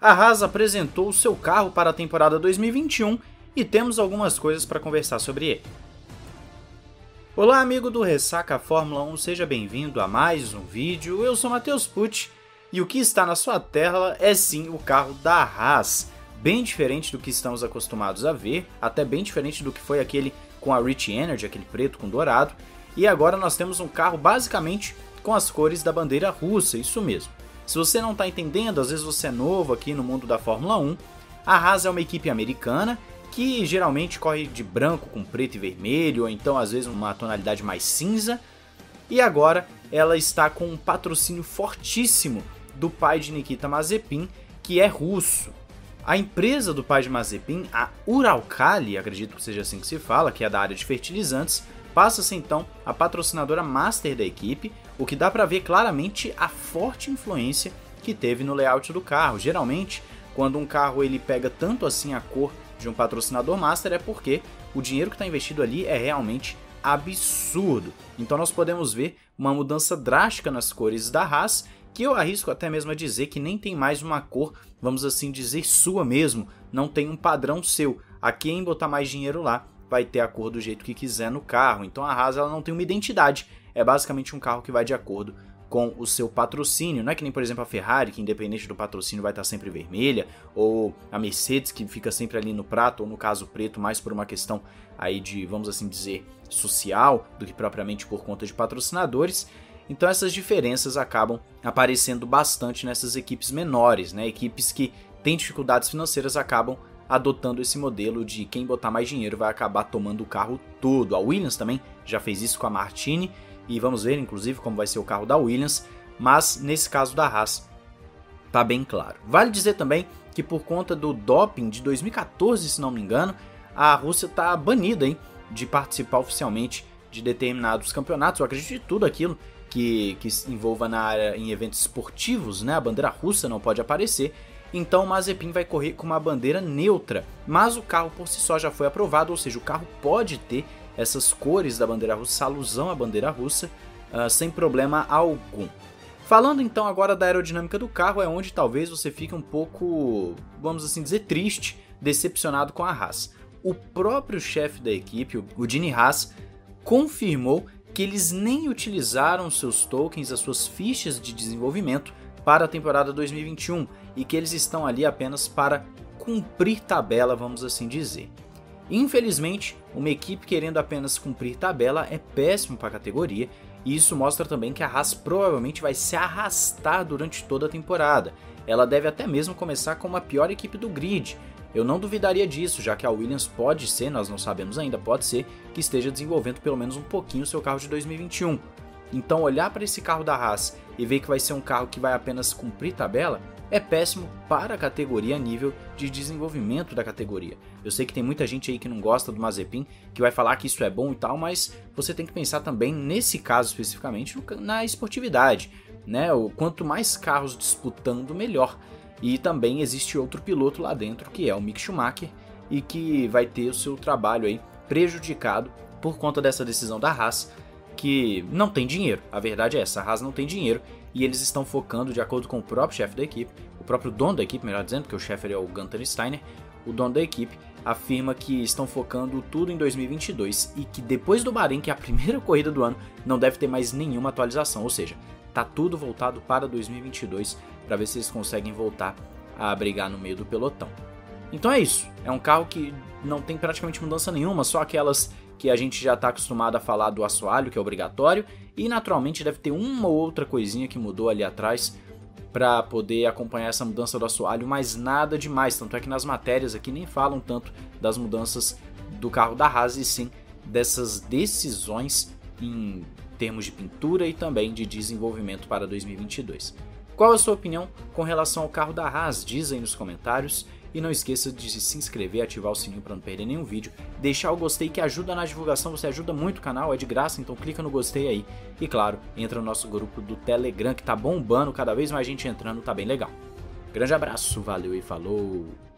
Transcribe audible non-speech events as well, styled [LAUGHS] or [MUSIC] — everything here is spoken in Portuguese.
A Haas apresentou o seu carro para a temporada 2021 e temos algumas coisas para conversar sobre ele. Olá, amigo do Ressaca Fórmula 1, seja bem-vindo a mais um vídeo. Eu sou Matheus Pucci e o que está na sua tela é sim o carro da Haas, bem diferente do que estamos acostumados a ver, até bem diferente do que foi aquele com a Rich Energy, aquele preto com dourado. E agora nós temos um carro basicamente com as cores da bandeira russa, isso mesmo. Se você não está entendendo, às vezes você é novo aqui no mundo da Fórmula 1, a Haas é uma equipe americana que geralmente corre de branco com preto e vermelho, ou então às vezes uma tonalidade mais cinza. E agora ela está com um patrocínio fortíssimo do pai de Nikita Mazepin, que é russo. A empresa do pai de Mazepin, a Uralkali, acredito que seja assim que se fala, que é da área de fertilizantes, passa-se então a patrocinadora master da equipe, o que dá para ver claramente a forte influência que teve no layout do carro. Geralmente, quando um carro ele pega tanto assim a cor de um patrocinador master é porque o dinheiro que está investido ali é realmente absurdo. Então nós podemos ver uma mudança drástica nas cores da Haas, que eu arrisco até mesmo a dizer que nem tem mais uma cor, vamos assim dizer, sua mesmo, não tem um padrão seu. A quem botar mais dinheiro lá vai ter a cor do jeito que quiser no carro. Então a Haas ela não tem uma identidade, é basicamente um carro que vai de acordo com o seu patrocínio. Não é que nem, por exemplo, a Ferrari, que independente do patrocínio vai estar sempre vermelha, ou a Mercedes, que fica sempre ali no prato, ou no caso preto, mais por uma questão aí de, vamos assim dizer, social, do que propriamente por conta de patrocinadores. Então essas diferenças acabam aparecendo bastante nessas equipes menores, né? Equipes que têm dificuldades financeiras acabam adotando esse modelo de quem botar mais dinheiro vai acabar tomando o carro todo. A Williams também já fez isso com a Martini e vamos ver inclusive como vai ser o carro da Williams, mas nesse caso da Haas tá bem claro. Vale dizer também que por conta do doping de 2014, se não me engano, a Rússia tá banida hein, de participar oficialmente de determinados campeonatos. Eu acredito de tudo aquilo que, que envolva na área em eventos esportivos, né? A bandeira russa não pode aparecer então Mazepin vai correr com uma bandeira neutra, mas o carro por si só já foi aprovado, ou seja, o carro pode ter essas cores da bandeira russa, alusão à bandeira russa, uh, sem problema algum. Falando então agora da aerodinâmica do carro, é onde talvez você fique um pouco, vamos assim dizer, triste, decepcionado com a Haas. O próprio chefe da equipe, o Gene Haas, confirmou que eles nem utilizaram seus tokens, as suas fichas de desenvolvimento para a temporada 2021 e que eles estão ali apenas para cumprir tabela, vamos assim dizer. Infelizmente, uma equipe querendo apenas cumprir tabela é péssimo para a categoria, e isso mostra também que a Haas provavelmente vai se arrastar durante toda a temporada. Ela deve até mesmo começar como a pior equipe do grid. Eu não duvidaria disso, já que a Williams pode ser, nós não sabemos ainda, pode ser que esteja desenvolvendo pelo menos um pouquinho o seu carro de 2021. Então, olhar para esse carro da Haas e ver que vai ser um carro que vai apenas cumprir tabela é péssimo para a categoria a nível de desenvolvimento da categoria. Eu sei que tem muita gente aí que não gosta do Mazepin, que vai falar que isso é bom e tal, mas você tem que pensar também nesse caso especificamente na esportividade, né? O quanto mais carros disputando, melhor. E também existe outro piloto lá dentro, que é o Mick Schumacher, e que vai ter o seu trabalho aí prejudicado por conta dessa decisão da Haas, que não tem dinheiro. A verdade é essa, a Haas não tem dinheiro e eles estão focando, de acordo com o próprio chefe da equipe, o próprio dono da equipe, melhor dizendo, porque o chefe é o Gunter Steiner, o dono da equipe afirma que estão focando tudo em 2022 e que depois do Bahrein, que é a [LAUGHS] primeira corrida do ano, não deve ter mais nenhuma atualização, ou seja, tá tudo voltado para 2022 para ver se eles conseguem voltar a brigar no meio do pelotão. Então é isso, é um carro que não tem praticamente mudança nenhuma, só aquelas que a gente já está acostumado a falar do assoalho, que é obrigatório, e naturalmente deve ter uma ou outra coisinha que mudou ali atrás para poder acompanhar essa mudança do assoalho, mas nada demais. Tanto é que nas matérias aqui nem falam tanto das mudanças do carro da Haas e sim dessas decisões em termos de pintura e também de desenvolvimento para 2022. Qual a sua opinião com relação ao carro da Haas? Diz aí nos comentários. E não esqueça de se inscrever, ativar o sininho para não perder nenhum vídeo, deixar o gostei que ajuda na divulgação, você ajuda muito o canal, é de graça, então clica no gostei aí. E claro, entra no nosso grupo do Telegram que tá bombando, cada vez mais gente entrando, tá bem legal. Grande abraço, valeu e falou!